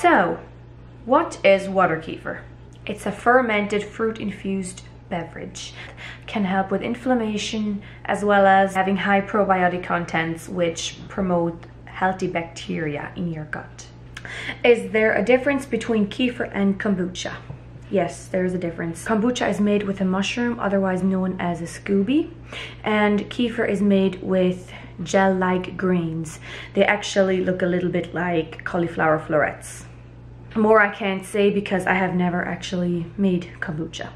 So, what is water kefir? It's a fermented fruit infused beverage. Can help with inflammation as well as having high probiotic contents which promote healthy bacteria in your gut. Is there a difference between kefir and kombucha? Yes, there is a difference. Kombucha is made with a mushroom, otherwise known as a SCOBY, and kefir is made with gel-like grains. They actually look a little bit like cauliflower florets. More I can't say because I have never actually made kombucha.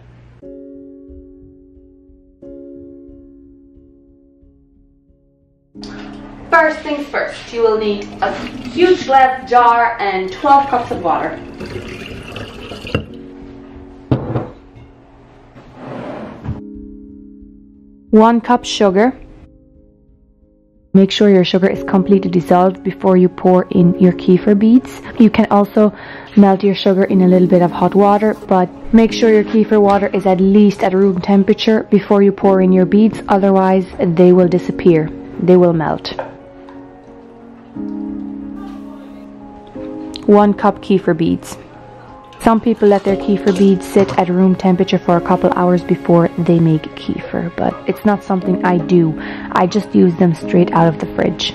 First things first, you will need a huge glass jar and 12 cups of water. One cup sugar, Make sure your sugar is completely dissolved before you pour in your kefir beads. You can also melt your sugar in a little bit of hot water, but make sure your kefir water is at least at room temperature before you pour in your beads, otherwise they will disappear. They will melt. One cup kefir beads. Some people let their kefir beads sit at room temperature for a couple hours before they make kefir, but it's not something I do. I just use them straight out of the fridge.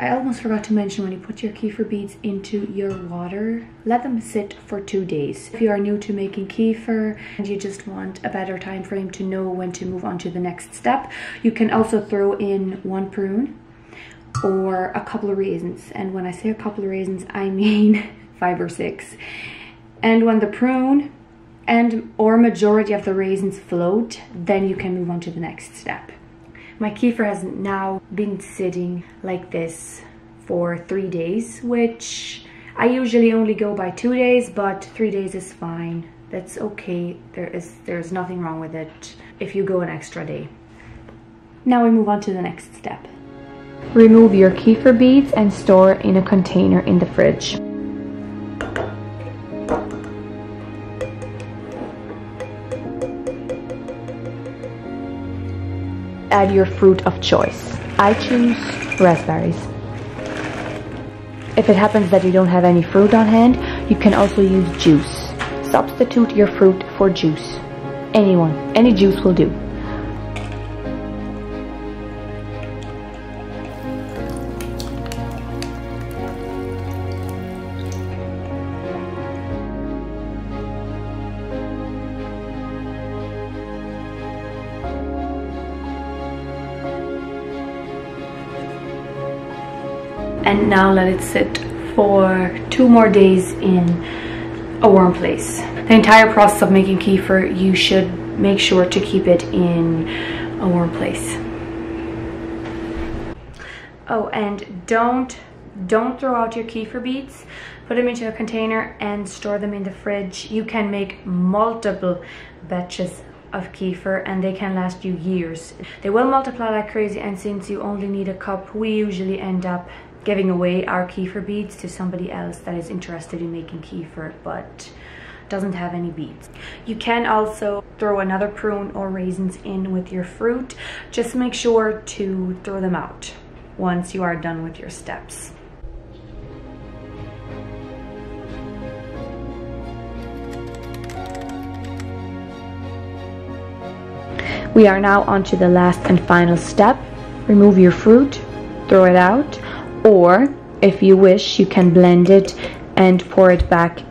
I almost forgot to mention when you put your kefir beads into your water, let them sit for two days. If you are new to making kefir and you just want a better time frame to know when to move on to the next step, you can also throw in one prune or a couple of raisins. And when I say a couple of raisins, I mean five or six. And when the prune and or majority of the raisins float, then you can move on to the next step. My kefir has now been sitting like this for three days, which I usually only go by two days, but three days is fine. That's okay. There is there's nothing wrong with it if you go an extra day. Now we move on to the next step. Remove your kefir beads and store in a container in the fridge. Add your fruit of choice. I choose raspberries. If it happens that you don't have any fruit on hand, you can also use juice. Substitute your fruit for juice. Anyone, any juice will do. And now let it sit for two more days in a warm place. The entire process of making kefir, you should make sure to keep it in a warm place. Oh, and don't don't throw out your kefir beads. Put them into a container and store them in the fridge. You can make multiple batches of kefir and they can last you years. They will multiply like crazy and since you only need a cup, we usually end up giving away our kefir beads to somebody else that is interested in making kefir but doesn't have any beads. You can also throw another prune or raisins in with your fruit. Just make sure to throw them out once you are done with your steps. We are now on to the last and final step. Remove your fruit, throw it out, or if you wish you can blend it and pour it back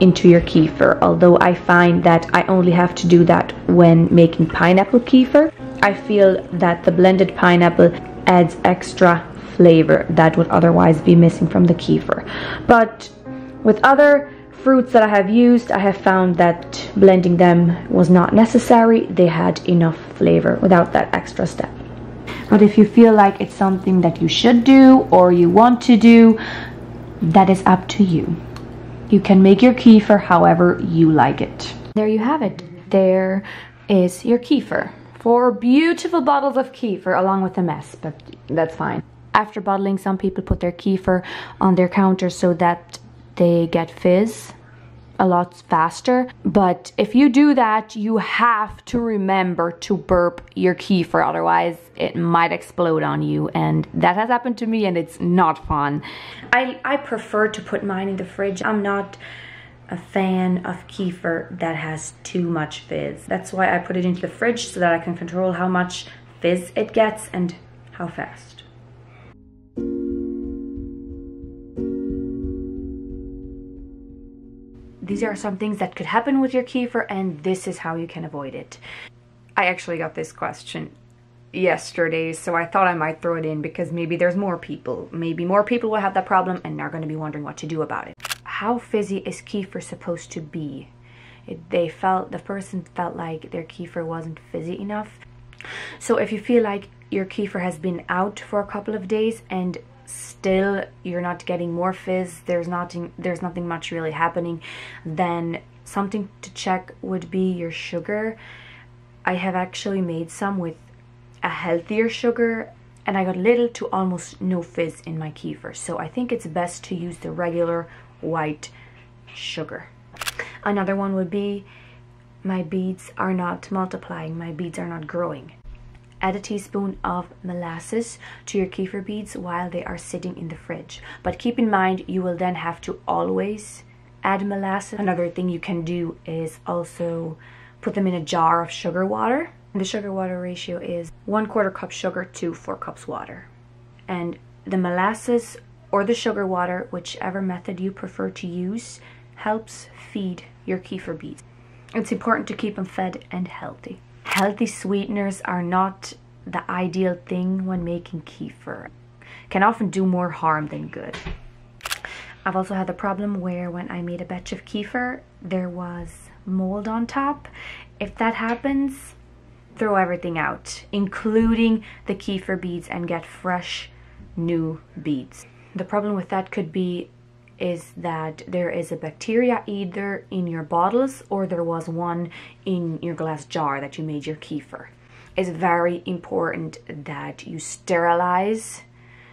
into your kefir. Although I find that I only have to do that when making pineapple kefir I feel that the blended pineapple adds extra flavor that would otherwise be missing from the kefir. But with other fruits that I have used I have found that blending them was not necessary. They had enough flavor without that extra step but if you feel like it's something that you should do or you want to do, that is up to you. You can make your kefir however you like it. There you have it. There is your kefir. Four beautiful bottles of kefir along with a mess, but that's fine. After bottling, some people put their kefir on their counter so that they get fizz a lot faster. But if you do that, you have to remember to burp your kefir, otherwise it might explode on you. And that has happened to me and it's not fun. I, I prefer to put mine in the fridge. I'm not a fan of kefir that has too much fizz. That's why I put it into the fridge so that I can control how much fizz it gets and how fast. These are some things that could happen with your kefir and this is how you can avoid it. I actually got this question yesterday so I thought I might throw it in because maybe there's more people. Maybe more people will have that problem and are going to be wondering what to do about it. How fizzy is kefir supposed to be? It, they felt, the person felt like their kefir wasn't fizzy enough. So if you feel like your kefir has been out for a couple of days and still you're not getting more fizz there's nothing there's nothing much really happening then something to check would be your sugar. I have actually made some with a healthier sugar and i got little to almost no fizz in my kefir. So i think it's best to use the regular white sugar. Another one would be my beads are not multiplying my beads are not growing Add a teaspoon of molasses to your kefir beads while they are sitting in the fridge. But keep in mind, you will then have to always add molasses. Another thing you can do is also put them in a jar of sugar water. The sugar water ratio is one quarter cup sugar to four cups water. And the molasses or the sugar water, whichever method you prefer to use, helps feed your kefir beads. It's important to keep them fed and healthy. Healthy sweeteners are not the ideal thing when making kefir. Can often do more harm than good. I've also had the problem where when I made a batch of kefir, there was mold on top. If that happens, throw everything out, including the kefir beads and get fresh new beads. The problem with that could be is that there is a bacteria either in your bottles or there was one in your glass jar that you made your kefir. It's very important that you sterilize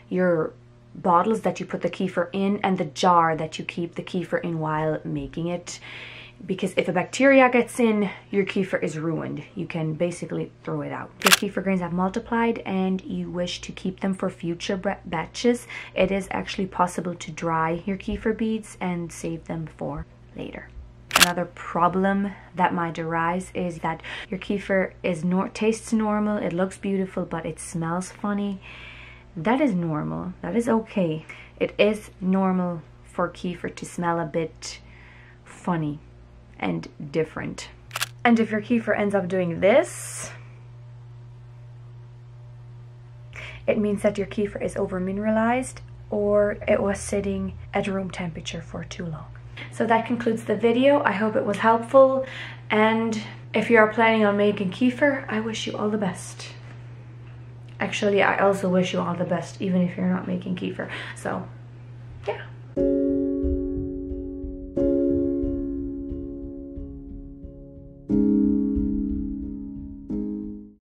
your bottles that you put the kefir in and the jar that you keep the kefir in while making it because if a bacteria gets in, your kefir is ruined. You can basically throw it out. If kefir grains have multiplied and you wish to keep them for future batches, it is actually possible to dry your kefir beads and save them for later. Another problem that might arise is that your kefir is nor tastes normal, it looks beautiful, but it smells funny. That is normal. That is okay. It is normal for kefir to smell a bit funny and different. And if your kefir ends up doing this, it means that your kefir is over mineralized or it was sitting at room temperature for too long. So that concludes the video. I hope it was helpful and if you are planning on making kefir, I wish you all the best. Actually, I also wish you all the best even if you're not making kefir. So